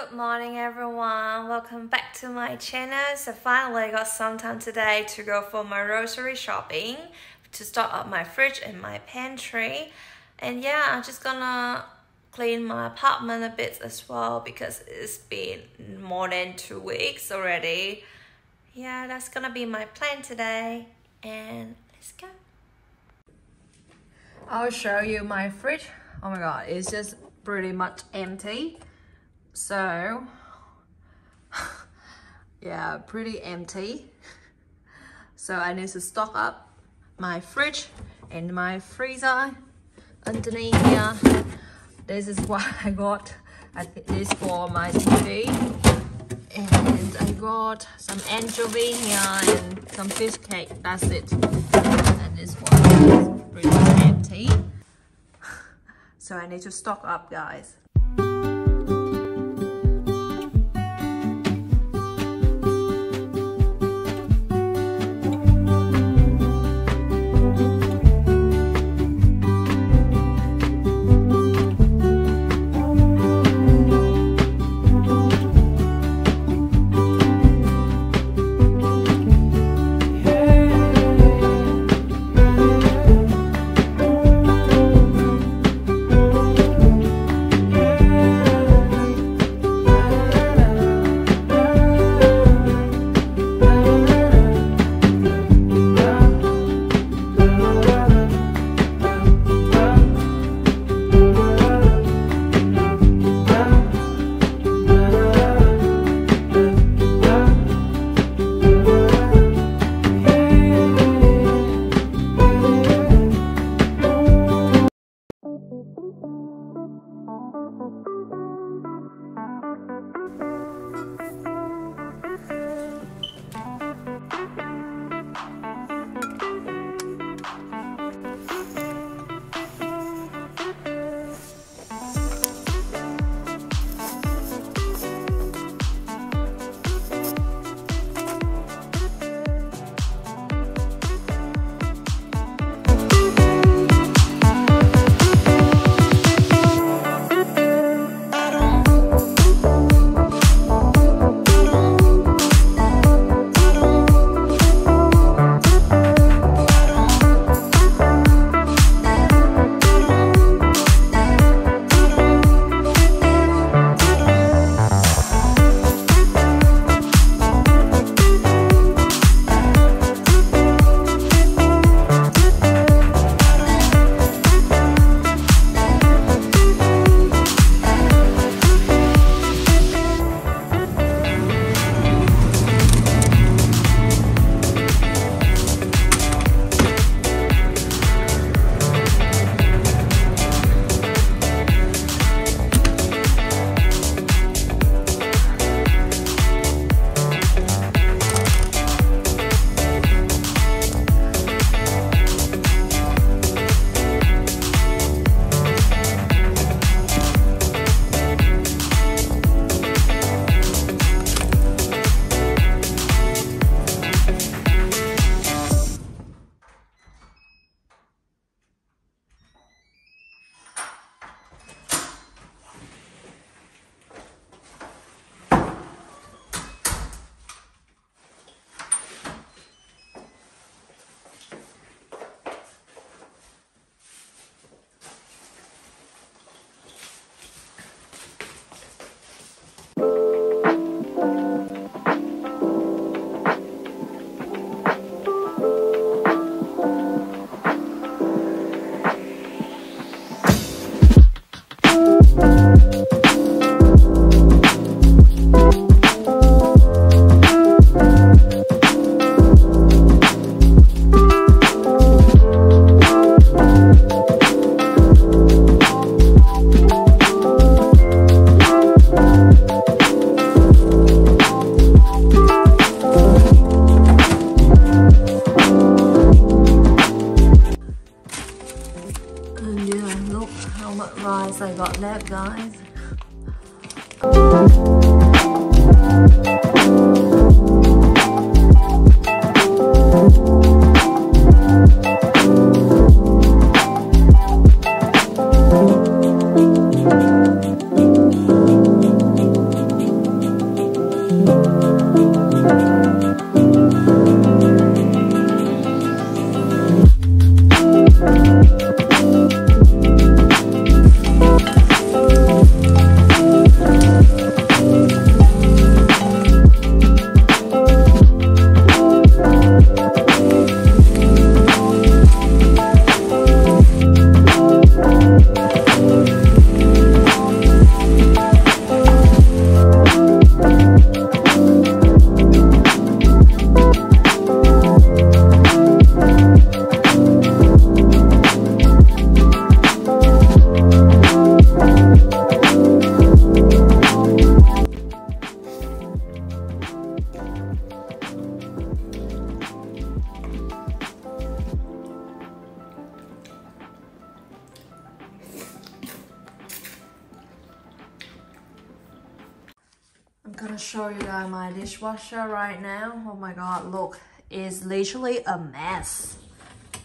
Good morning everyone, welcome back to my channel. So finally I got some time today to go for my grocery shopping to stock up my fridge and my pantry. And yeah, I'm just gonna clean my apartment a bit as well because it's been more than two weeks already. Yeah, that's gonna be my plan today. And let's go. I'll show you my fridge. Oh my god, it's just pretty much empty. So, yeah, pretty empty. So I need to stock up my fridge and my freezer underneath here. This is what I got. I think this for my TV. And I got some anchovy here and some fish cake. That's it. And this one is pretty empty. So I need to stock up guys. Gonna show you guys my dishwasher right now. Oh my god, look, it's literally a mess.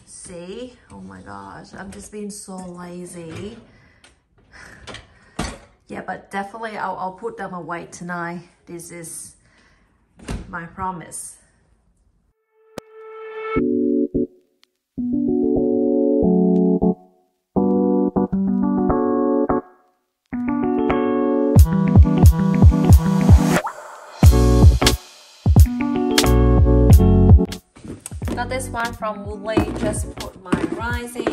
See? Oh my gosh, I'm just being so lazy. yeah, but definitely I'll, I'll put them away tonight. This is my promise. Got this one from Woodley, just put my rice in.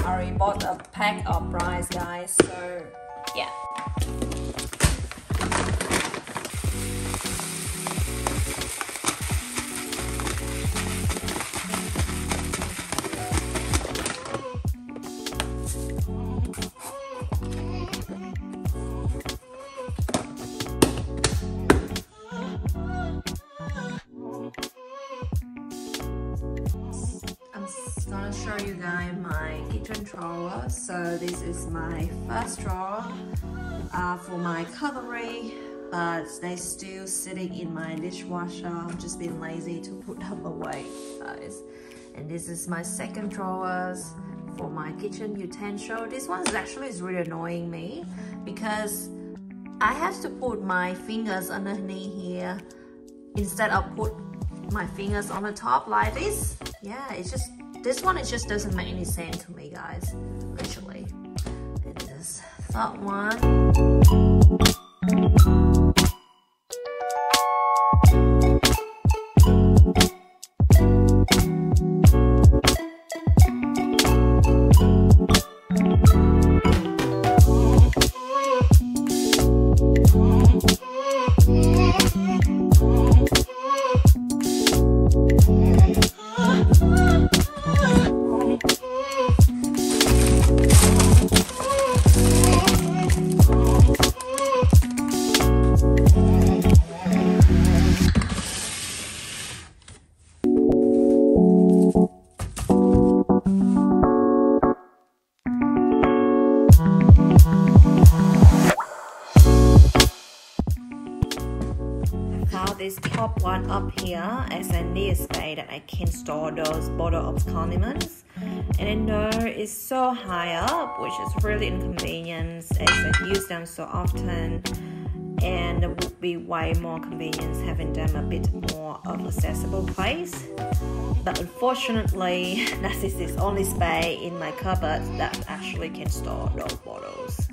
I already bought a pack of rice guys, so show you guys my kitchen drawer. So this is my first drawer uh, for my cutlery, but they still sitting in my dishwasher. I'm just being lazy to put them away, guys. And this is my second drawers for my kitchen utensil. This one is actually is really annoying me because I have to put my fingers underneath here instead of put my fingers on the top like this. Yeah, it's just this one, it just doesn't make any sense to me, guys, literally. It is that one. Top one up here as a near space that I can store those bottle of condiments. And I know it's so high up, which is really inconvenient as I use them so often. And it would be way more convenient having them a bit more of accessible place. But unfortunately, that is the only space in my cupboard that actually can store those bottles.